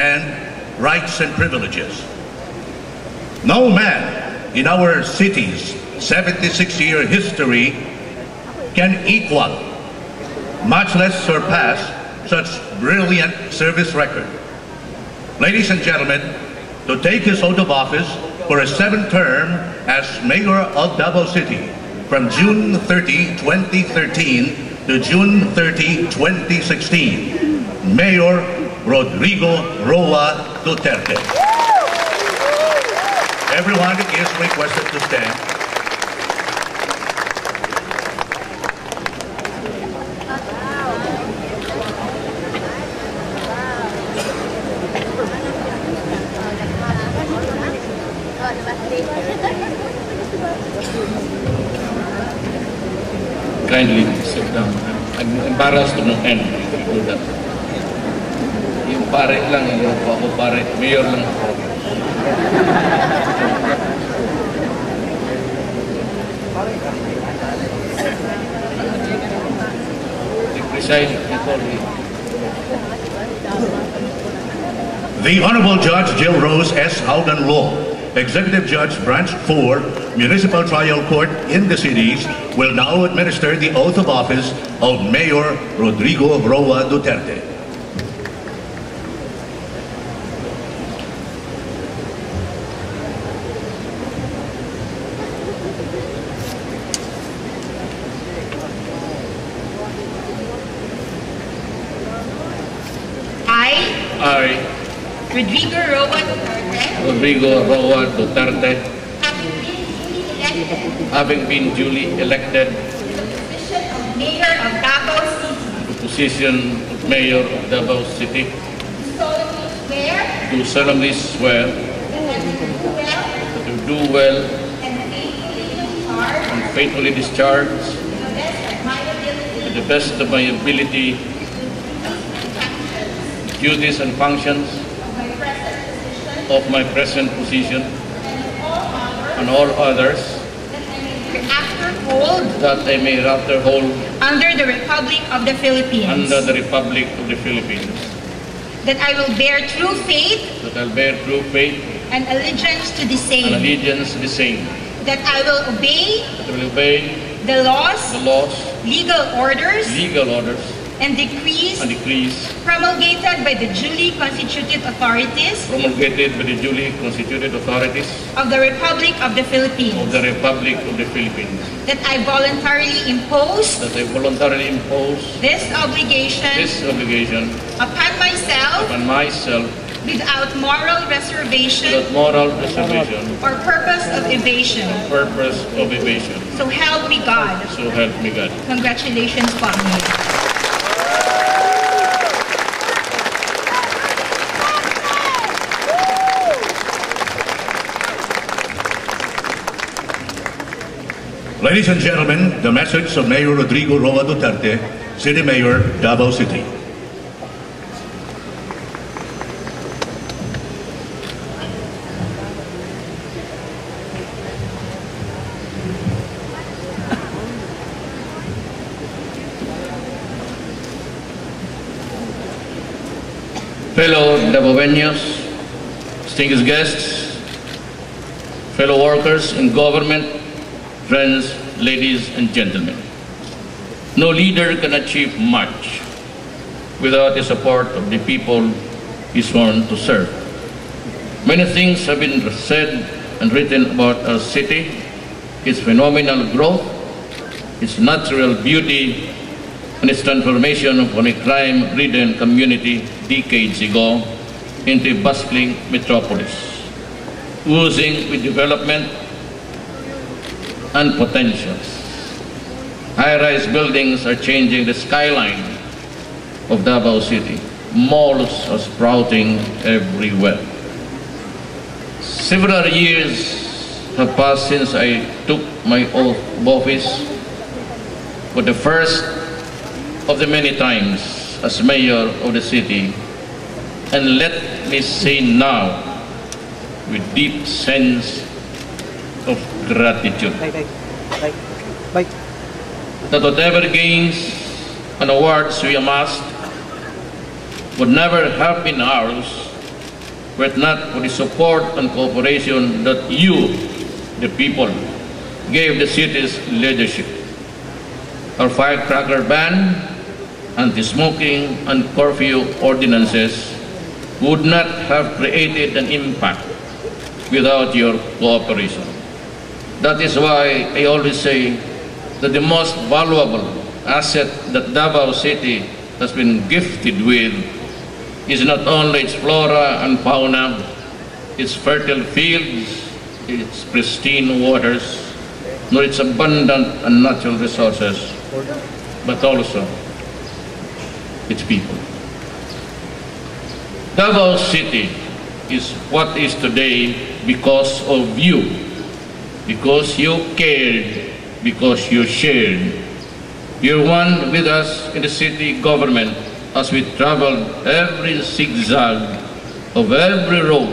and rights and privileges. No man in our city's 76-year history can equal, much less surpass, such brilliant service record. Ladies and gentlemen, to take his oath of office for a seventh term as Mayor of Davao City from June 30, 2013 to June 30, 2016, Mayor Rodrigo Roa Duterte. Everyone is requested to stand. kindly sit down. I'm embarrassed to no end do that. Yung pare lang, yung ako pare, mayor lang ako. The Honorable Judge Jill Rose S. Haugen Law, Executive Judge Branch 4, Municipal Trial Court in the cities, will now administer the oath of office of Mayor Rodrigo Roa Duterte. I, I, Rodrigo Roa Duterte, Rodrigo Roa Duterte, having been duly elected to the position of Mayor of Davao City, do solemnly swear to do well and faithfully discharge to the best of my ability duties and functions of my present position of my present position and all others and after hold that I may hereafter hold under the Republic of the Philippines, under the Republic of the Philippines, that I will bear true faith that I'll bear true faith and allegiance to the and same, allegiance to the same, that I will obey that I will obey the laws, the laws, legal orders, legal orders, and decrees and decrees promulgated by the duly constituted authorities promulgated by the duly constituted authorities of the Republic of the of Philippines, the Republic of the Philippines, that I voluntarily impose that I voluntarily impose this obligation this obligation upon myself upon myself without moral reservation without moral reservation, or purpose of evasion. purpose of evasion. So help me God. So help me God. Congratulations po, Ladies and gentlemen, the message of Mayor Rodrigo Roa Duterte, City Mayor, Davao City. Fellow Davaoeños, distinguished guests, fellow workers in government, friends, ladies and gentlemen. No leader can achieve much without the support of the people he sworn to serve. Many things have been said and written about our city, its phenomenal growth, its natural beauty, and its transformation from a crime-ridden community decades ago into a bustling metropolis, oozing with development and potentials. High-rise buildings are changing the skyline of Davao City. Malls are sprouting everywhere. Several years have passed since I took my oath of office for the first of the many times as mayor of the city. And let me say now, with deep sense of gratitude, Bye, bye. Bye. Bye. that whatever gains and awards we amassed would never have been ours were it not for the support and cooperation that you, the people, gave the city's leadership. Our firecracker ban, anti-smoking, and curfew ordinances would not have created an impact without your cooperation. That is why I always say that the most valuable asset that Davao City has been gifted with is not only its flora and fauna, its fertile fields, its pristine waters, nor its abundant and natural resources, but also its people. Davao City is what is today because of you, because you cared, because you shared. You're one with us in the city government as we traveled every zigzag of every road,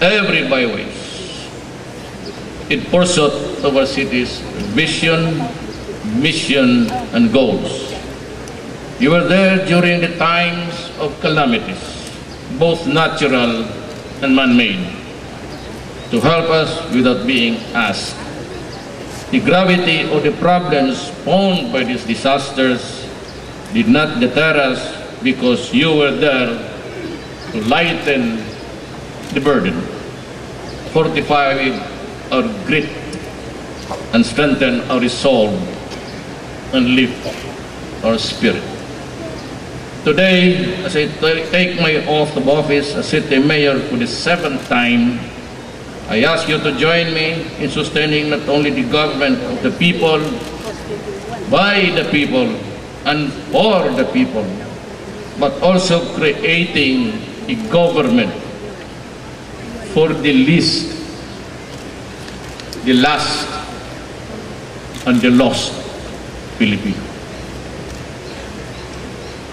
every byways, in pursuit of our city's vision, mission, and goals. You were there during the times of calamities, both natural and man-made, to help us without being asked. The gravity of the problems spawned by these disasters did not deter us because you were there to lighten the burden, fortify our grit, and strengthen our resolve and lift our spirit. Today, as I take my oath of office as city mayor for the seventh time, I ask you to join me in sustaining not only the government of the people, by the people, and for the people, but also creating a government for the least, the last, and the lost Filipino.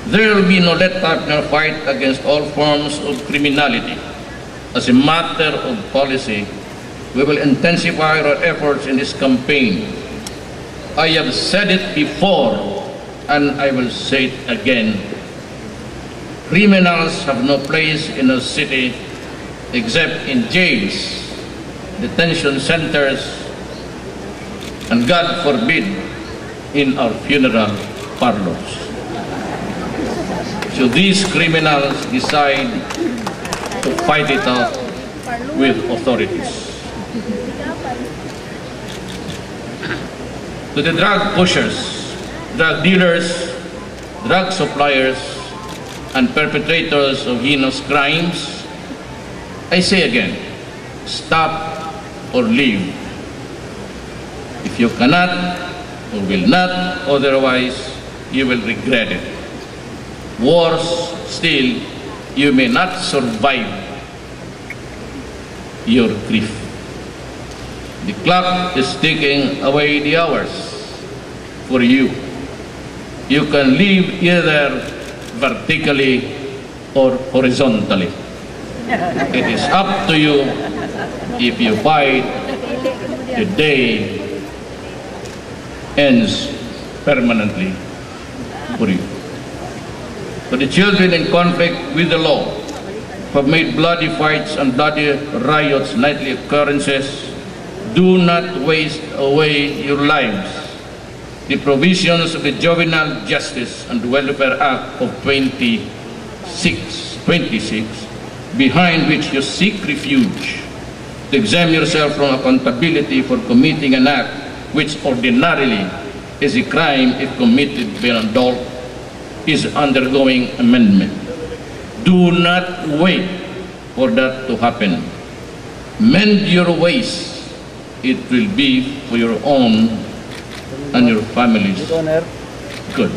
There will be no let-up nor fight against all forms of criminality. As a matter of policy, we will intensify our efforts in this campaign. I have said it before, and I will say it again. Criminals have no place in a city except in jails, detention centers, and God forbid, in our funeral parlors. So these criminals decide fight it out with authorities. To the drug pushers, drug dealers, drug suppliers, and perpetrators of heinous crimes, I say again, stop or leave. If you cannot or will not otherwise, you will regret it. Worse still, you may not survive your grief. The clock is taking away the hours for you. You can live either vertically or horizontally. It is up to you if you fight the day ends permanently for you. For the children in conflict with the law have made bloody fights and bloody riots nightly occurrences, do not waste away your lives. The provisions of the Juvenile Justice and Welfare Act of 26, 26 behind which you seek refuge, to exempt yourself from accountability for committing an act which ordinarily is a crime if committed by an adult, is undergoing amendment. Do not wait for that to happen. Mend your ways. It will be for your own and your honor. good.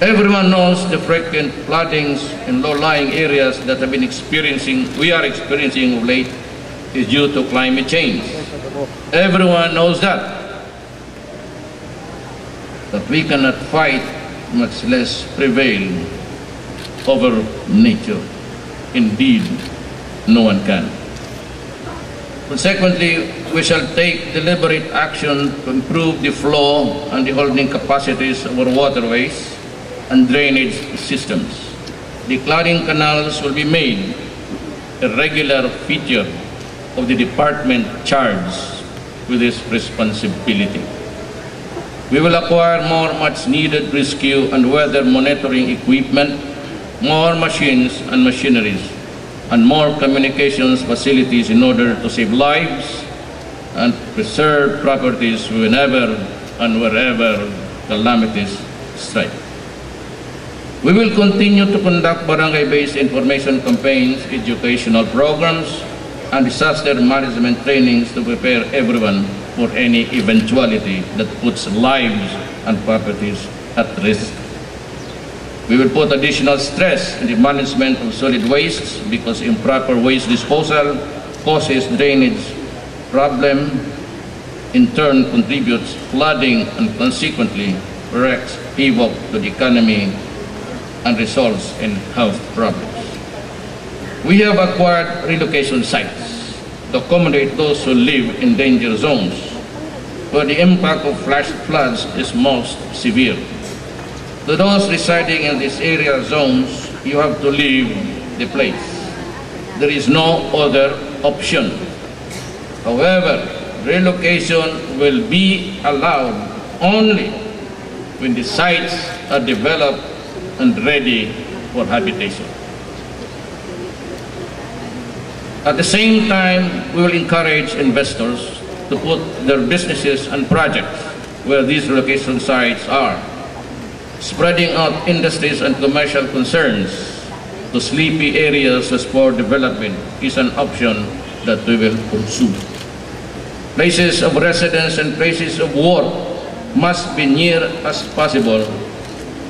Everyone knows the frequent floodings in low-lying areas that have been experiencing, we are experiencing of late, is due to climate change. Everyone knows that. But we cannot fight, much less prevail over nature. Indeed, no one can. Consequently, we shall take deliberate action to improve the flow and the holding capacities of our waterways and drainage systems. declaring canals will be made a regular feature of the department charged with this responsibility. We will acquire more much-needed rescue and weather monitoring equipment, more machines and machineries, and more communications facilities in order to save lives and preserve properties whenever and wherever calamities strike. We will continue to conduct barangay-based information campaigns, educational programs, and disaster management trainings to prepare everyone for any eventuality that puts lives and properties at risk. We will put additional stress in the management of solid wastes because improper waste disposal causes drainage problem, in turn contributes flooding and consequently wreaks havoc to the economy and results in health problems. We have acquired relocation sites to accommodate those who live in danger zones where the impact of flash floods is most severe. To those residing in these area zones, you have to leave the place. There is no other option. However, relocation will be allowed only when the sites are developed and ready for habitation. At the same time, we will encourage investors to put their businesses and projects where these relocation sites are. Spreading out industries and commercial concerns to sleepy areas as for development is an option that we will pursue. Places of residence and places of work must be near as possible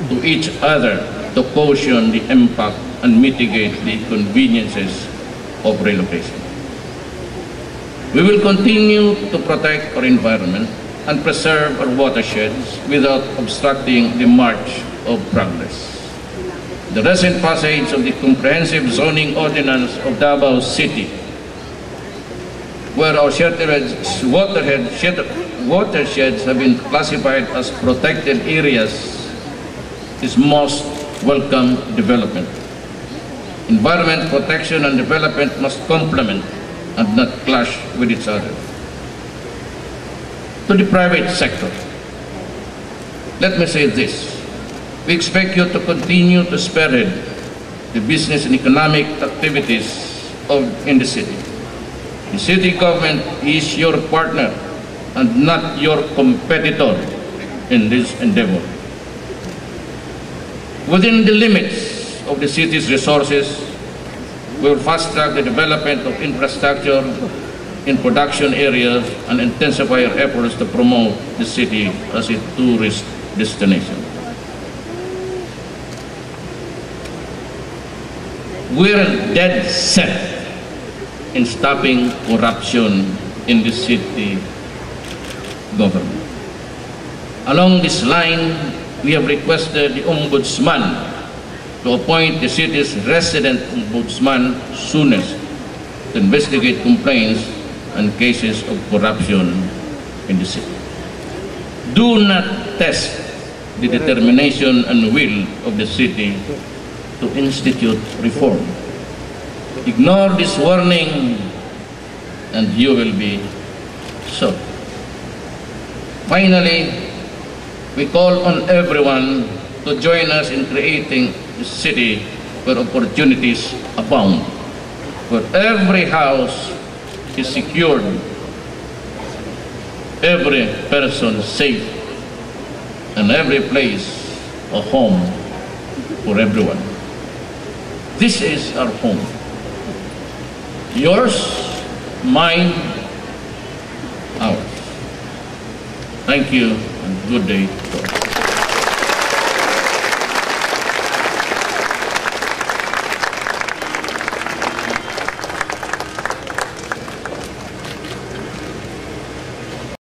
to each other to caution the impact and mitigate the inconveniences of relocation. We will continue to protect our environment and preserve our watersheds without obstructing the march of progress. The recent passage of the Comprehensive Zoning Ordinance of Davao City, where our shelterheads, watersheds have been classified as protected areas, is most welcome development. Environment protection and development must complement and not clash with each other. To the private sector, let me say this. We expect you to continue to spearhead the business and economic activities of, in the city. The city government is your partner and not your competitor in this endeavor. Within the limits of the city's resources, we will fast track the development of infrastructure in production areas and intensify our efforts to promote the city as a tourist destination. We're dead set in stopping corruption in the city government. Along this line, we have requested the Ombudsman to appoint the city's resident Ombudsman soonest to investigate complaints and cases of corruption in the city. Do not test the determination and will of the city to institute reform. Ignore this warning and you will be so. Finally, we call on everyone to join us in creating a city where opportunities abound, where every house is secured, every person safe, and every place a home for everyone. This is our home. Yours, mine, ours. Thank you and good day.